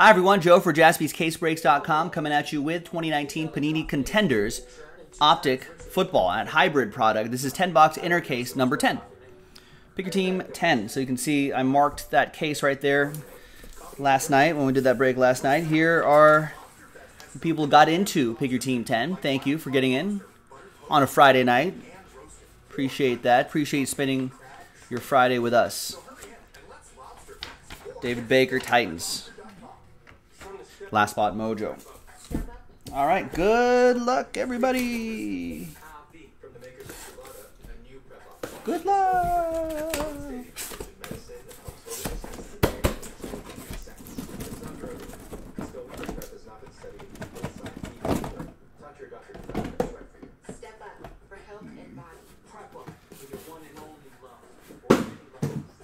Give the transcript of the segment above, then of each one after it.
Hi, everyone. Joe for jaspyscasebreaks.com coming at you with 2019 Panini Contenders Optic Football at Hybrid product. This is 10 box inner case number 10. Pick your team 10. So you can see I marked that case right there last night when we did that break last night. Here are people who got into Pick Your Team 10. Thank you for getting in on a Friday night. Appreciate that. Appreciate spending your Friday with us. David Baker, Titans. Last spot mojo. All right, good luck, everybody. Good luck. Step up for health and body. Prep up with your one and only love.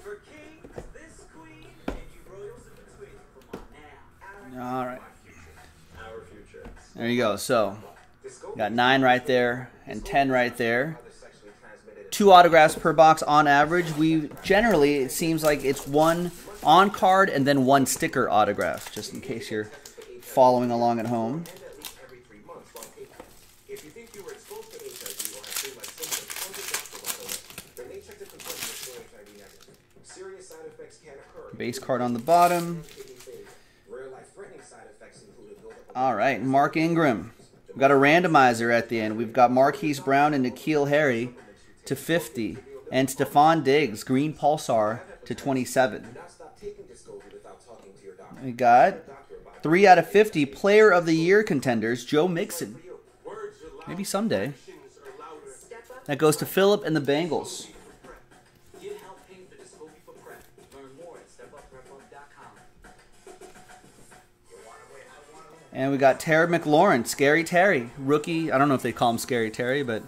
For kings, this queen, and you royals in between. From on now. All right. There you go. So, got nine right there and ten right there. Two autographs per box on average. We generally, it seems like it's one on card and then one sticker autograph, just in case you're following along at home. Every three months. Well, if, if you think you were exposed to HIV or have flu-like symptoms, contact Dr. right away. Their main check to confirm you're still HIV. Serious side effects can occur. Base card on the bottom. All right, Mark Ingram. We've got a randomizer at the end. We've got Marquise Brown and N'Keal Harry to 50, and Stefon Diggs, Green Pulsar to 27. not stop taking Descovy without talking to your doctor. We got Doctor about it. 3 out of 50 Player of the Year contenders, Joe Mixon. Maybe someday. That goes to Philip and the Bengals. And we got Terry McLaurin, Scary Terry, rookie. I don't know if they call him Scary Terry, but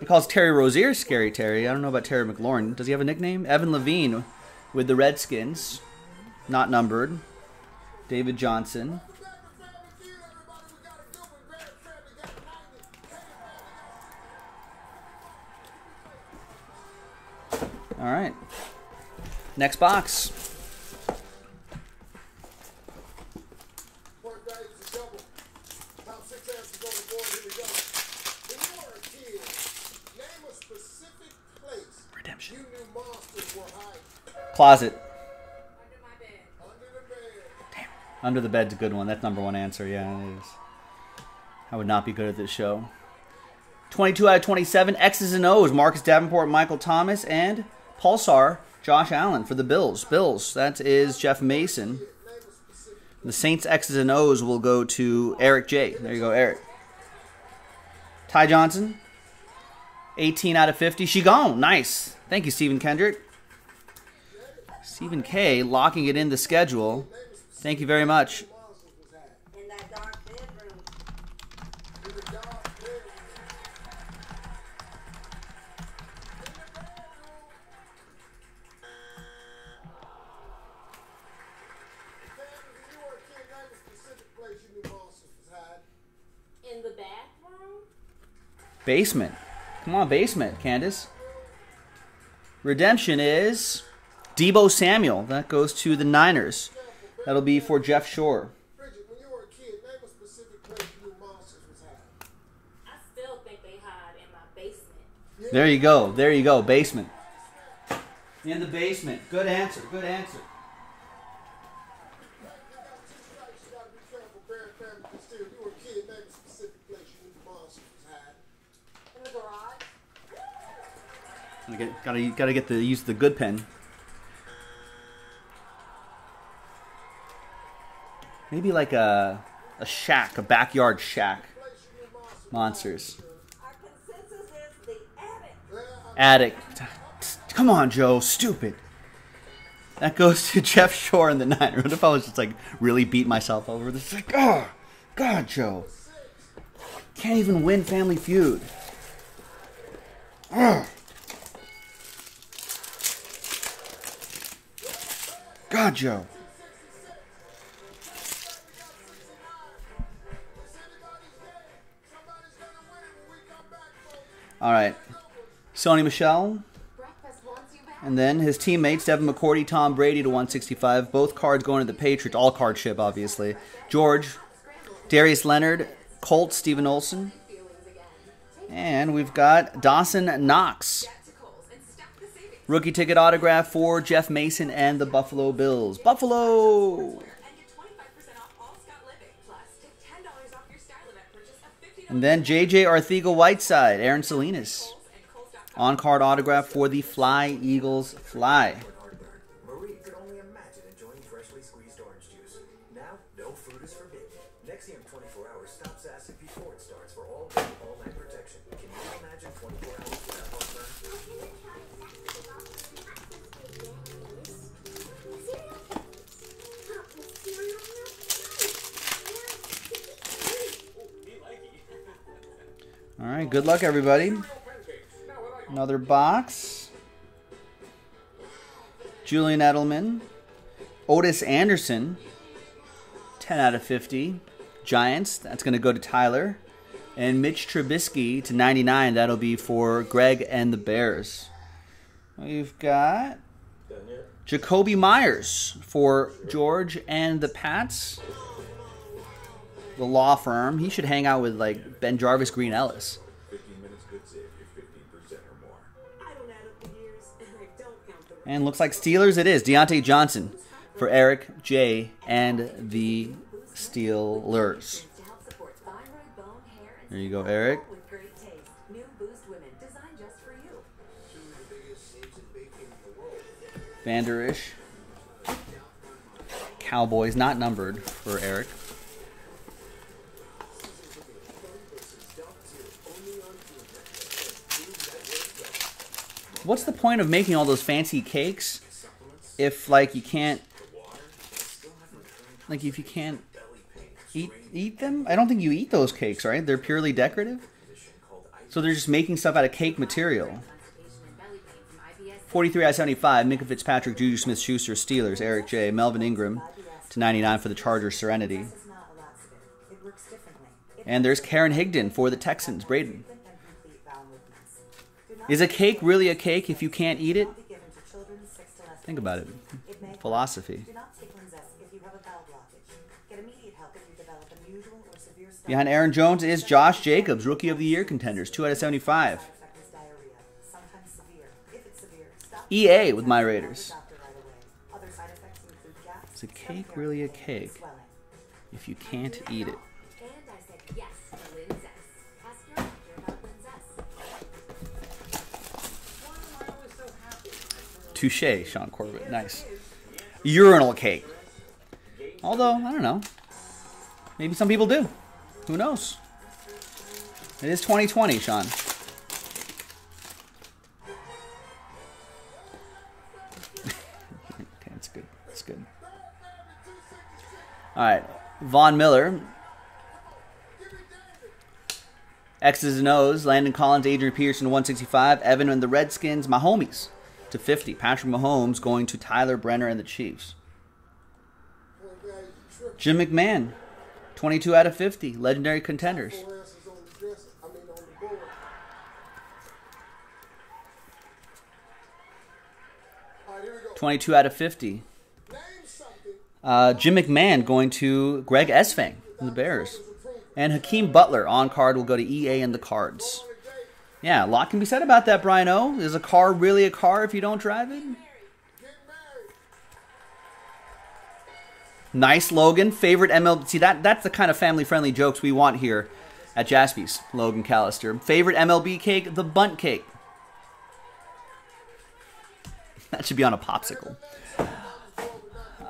he calls Terry Rozier Scary Terry. I don't know about Terry McLaurin. Does he have a nickname? Evan Levine with the Redskins, not numbered. David Johnson. All right. Next box. Point values are double. Top six answers on the board. Here we go. When you were a kid, name a specific place Redemption. you knew monsters were hiding. Closet. Under my bed. Under the bed. Under the bed's a good one. That's number one answer. Yeah, it is. I would not be good at this show. 22 out of 27. X's and O's. Marcus Davenport, Michael Thomas, and Pulsar, Josh Allen for the Bills. Bills. That is Jeff Mason. The Saints X's and O's will go to Eric J. There you go, Eric. Ty Johnson. 18 out of 50. She gone. Nice. Thank you, Stephen Kendrick. Stephen K. locking it in the schedule. Thank you very much. The bathroom. Basement. Come on, basement, Candace. Redemption is Deebo Samuel. That goes to the Niners. That'll be for Jeff Shore. Bridget, when you were a kid, name a specific place you knew monsters was hiding. I still think they hide in my basement. There you go. There you go. Basement. In the basement. Good answer. Good answer. You gotta be careful, Bear family can steal. You were a kid, name a specific place you knew monsters was hiding. In the garage. Gotta get, gotta, gotta get the use the good pen. Maybe like a a shack, a backyard shack. Monsters. Attic. Come on, Joe. Stupid. That goes to Jeff Shore in the nine. What if I was just like really beat myself over this? Like, oh, God, Joe. Can't even win Family Feud. Ugh. God, Joe. All right. Sony Michel. And then his teammates, Devin McCourty, Tom Brady to 165. Both cards going to the Patriots. All card ship, obviously. George, Darius Leonard, Colt, Steven Olson. And we've got Dawson Knox. Rookie ticket autograph for Jeff Mason and the Buffalo Bills. Buffalo! And get 25% off all Scott Living. Plus, take $10 off your style event purchase of $50 And then JJ Arcega Whiteside, Aaron Salinas. On card autograph for the Fly Eagles Fly. Right, good luck, everybody. Another box. Julian Edelman. Ottis Anderson. 10 out of 50. Giants. That's going to go to Tyler. And Mitch Trubisky to 99. That'll be for Greg and the Bears. We've got Jakobi Meyers for George and the Pats. The law firm. He should hang out with like BenJarvus Green-Ellis. And looks like Steelers it is. Diontae Johnson for Eric, Jay, and the Steelers. There you go, Eric. Vander Esch. Cowboys, not numbered for Eric. What's the point of making all those fancy cakes if like you can't like if you can't eat eat them? I don't think you eat those cakes, right? They're purely decorative. So they're just making stuff out of cake material. Constipation and belly pain from IBS. 43 out of 75, Minkah Fitzpatrick, Juju Smith Schuster, Steelers, Eric J, Melvin Ingram to 99 for the Chargers, Serenity. And there's Karen Higdon for the Texans, Braden. Is a cake really a cake if you can't eat it? Think about it. Philosophy. Behind Aaron Jones is Josh Jacobs, Rookie of the Year contenders, 2 out of 75. Side effect is diarrhea, sometimes severe. If it's severe, stop EA with my Raiders. Is a cake really a cake if you can't eat it? Touche, Sean Corbett. Nice. Urinal cake. Although, I don't know. Maybe some people do. Who knows? It is 2020, Sean. that's good. That's good. All right. Von Miller. X's and O's. Landon Collins, Adrian Peterson, 165. Evan and the Redskins. Mahomes to 50. Patrick Mahomes going to Tyler Brenner and the Chiefs. Jim McMahon, 22 out of 50. Legendary contenders. 22 out of 50. Uh, Jim McMahon going to Greg Esfang from the Bears. And Hakeem Butler on card will go to EA and the cards. Yeah, a lot can be said about that, Brian O. Is a car really a car if you don't drive it? Nice, Logan. Favorite MLB. See that that's the kind of family-friendly jokes we want here at Jaspy's. Logan Callister. Favorite MLB cake? The bunt cake. That should be on a popsicle.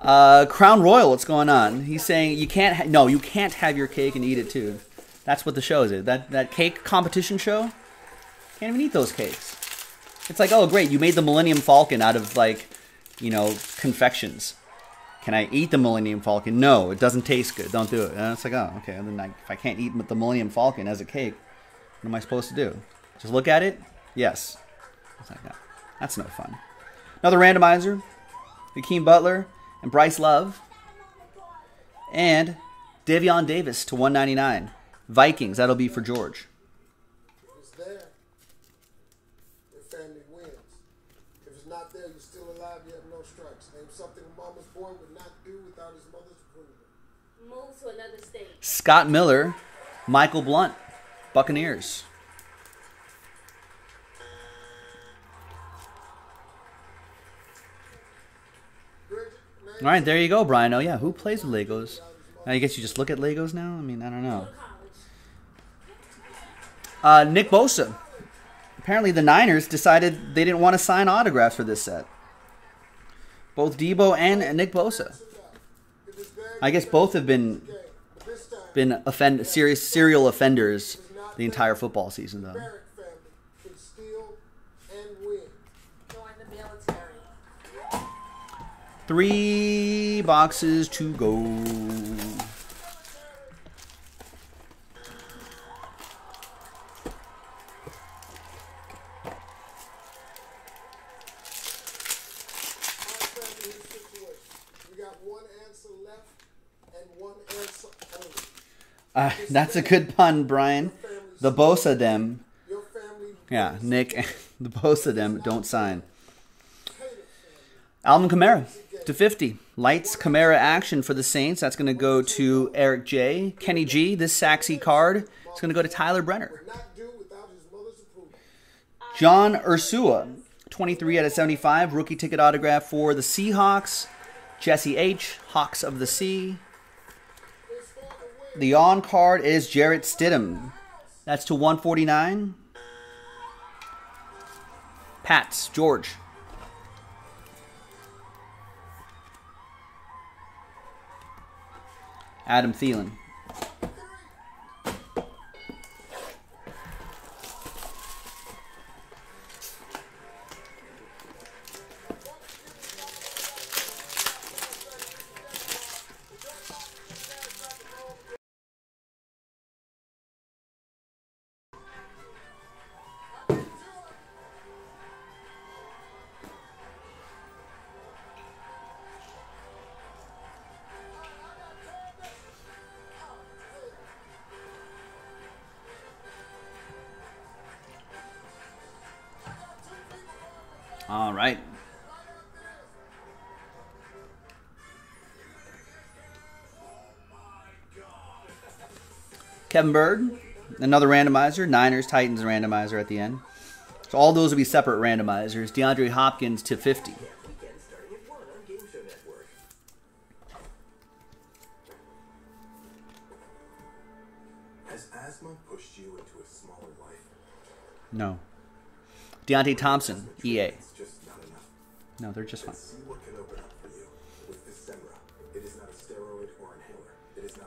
Uh, Crown Royal, what's going on? He's saying you can't. No, you can't have your cake and eat it too. That's what the show is. That that cake competition show. Can't even eat those cakes. It's like, oh great, you made the Millennium Falcon out of like, you know, confections. Can I eat the Millennium Falcon? No, it doesn't taste good. Don't do it. And it's like, oh, okay. And then I, if I can't eat the Millennium Falcon as a cake, what am I supposed to do? Just look at it? Yes. It's like, that's no fun. Another randomizer: Hakeem Butler and Bryce Love, and Davion Davis to 199. Vikings. That'll be for George. If it's there, your family wins. If it's not there, boy would not do without his mother's approval. Move to another state. Scott Miller, Michael Blunt, Buccaneers. All right, there you go, Brian. Oh yeah, who plays with Legos? I guess you just look at Legos now. I mean, I don't know. Uh, Nick Bosa. Apparently, the Niners decided they didn't want to sign autographs for this set. Both Deebo and Nick Bosa. I guess both have been okay. But this time, been offend serious serial offenders the entire football season, though. Three boxes to go. Our family is situation. We got one answer left and one answer only. Uh, that's a good pun, Brian. The Bosa them, yeah, Nick, the Bosa them don't sign. Alvin Kamara to 50. Lights Kamara action for the Saints. That's going to go to Eric J. Kenny G. This Saxy card It's going to go to Tyler Brenner. John Ursua, 23 out of 75. Rookie ticket autograph for the Seahawks. Jesse H. Hawks of the Sea. The on card is Jarrett Stidham. That's to 149. Pats, George. Adam Thielen. All right. Kevin Bird, another randomizer. Niners, Titans randomizer at the end. So all those will be separate randomizers. DeAndre Hopkins to 50. Weekend starting at 1 on Game Show Network. Has asthma pushed you into a smaller life? No. Deionte Thompson, EA. No, they're just fine.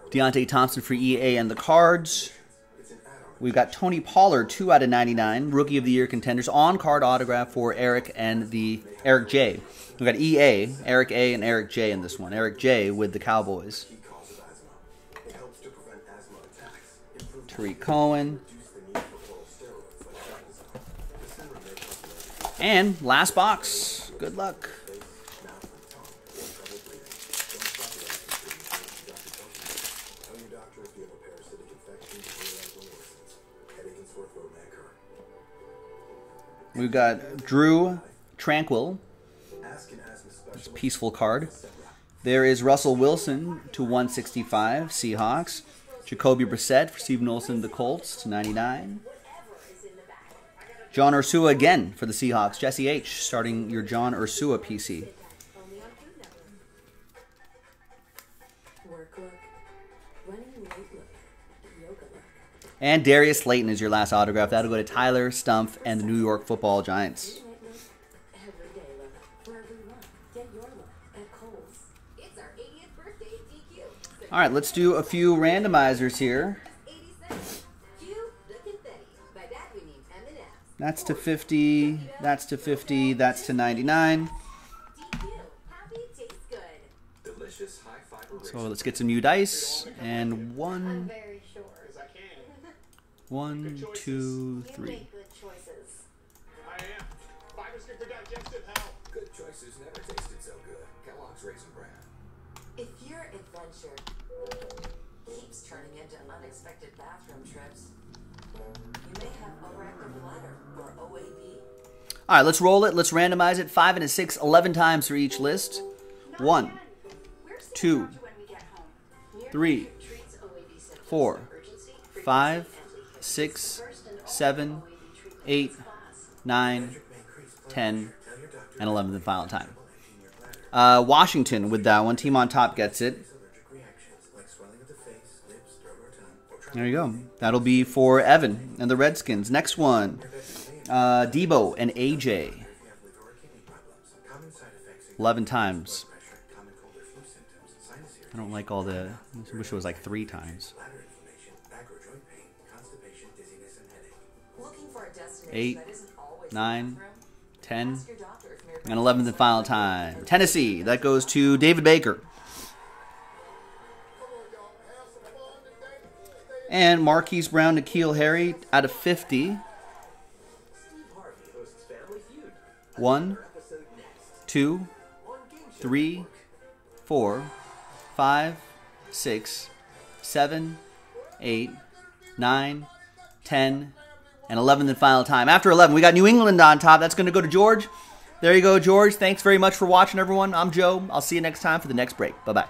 Deionte Thompson for EA and the cards. We've got Tony Pollard, two out of ninety-nine, rookie of the year contenders, on card autograph for Eric and the Eric J. We've got EA, Eric A, and Eric J in this one. Eric J with the Cowboys. Key cause and last box. Good luck. We've got Drue Tranquill, It's peaceful card. There is Russell Wilson to 165, Seahawks. Jacoby Brissett for Steve Olson, the Colts to 99. John Ursua again for the Seahawks. Jesse H. starting your John Ursua PC. And Darius Slayton is your last autograph. That'll go to Tyler Stumpf and the New York Football Giants. Night look. Everyday look. Wherever you want. Get your look at Kohl's. It's our 80th birthday at DQ. All right, let's do a few randomizers here. That's to 50, that's to 50, that's to 99. DQ. Happy tastes good. Delicious high fiber rich. So let's get some new dice. And one, Very sure. one, two, You three. make good choices. I am. Fiber stick for digestive health. Good choices never tasted so good. Kellogg's Raisin Bran. If your adventure keeps turning into unexpected bathroom trips, All right, let's roll it. Let's randomize it. Five and a six, 11 times for each list. One, two, three, four, five, six, seven, eight, nine, ten, and eleven. The final time. Uh, Washington with that one. Team on top gets it. There you go. That'll be for Evan and the Redskins. Next one. Uh, Deebo and AJ. if you have liver or kidney problems. Common side effects include 11 times. I don't like all the. I wish it was like three times. Eight, nine. Ten, and 11th and final time. Tennessee. That goes to David Baker. And Marquise Brown to Harry out of 50. Steve Harvey hosts Family Feud. One, two, three, four, five, six, seven, eight, nine, ten, and 11th and final time. After 11, we got New England on top. That's going to go to George. There you go, George. Thanks very much for watching, everyone. I'm Joe. I'll see you next time for the next break. Bye bye.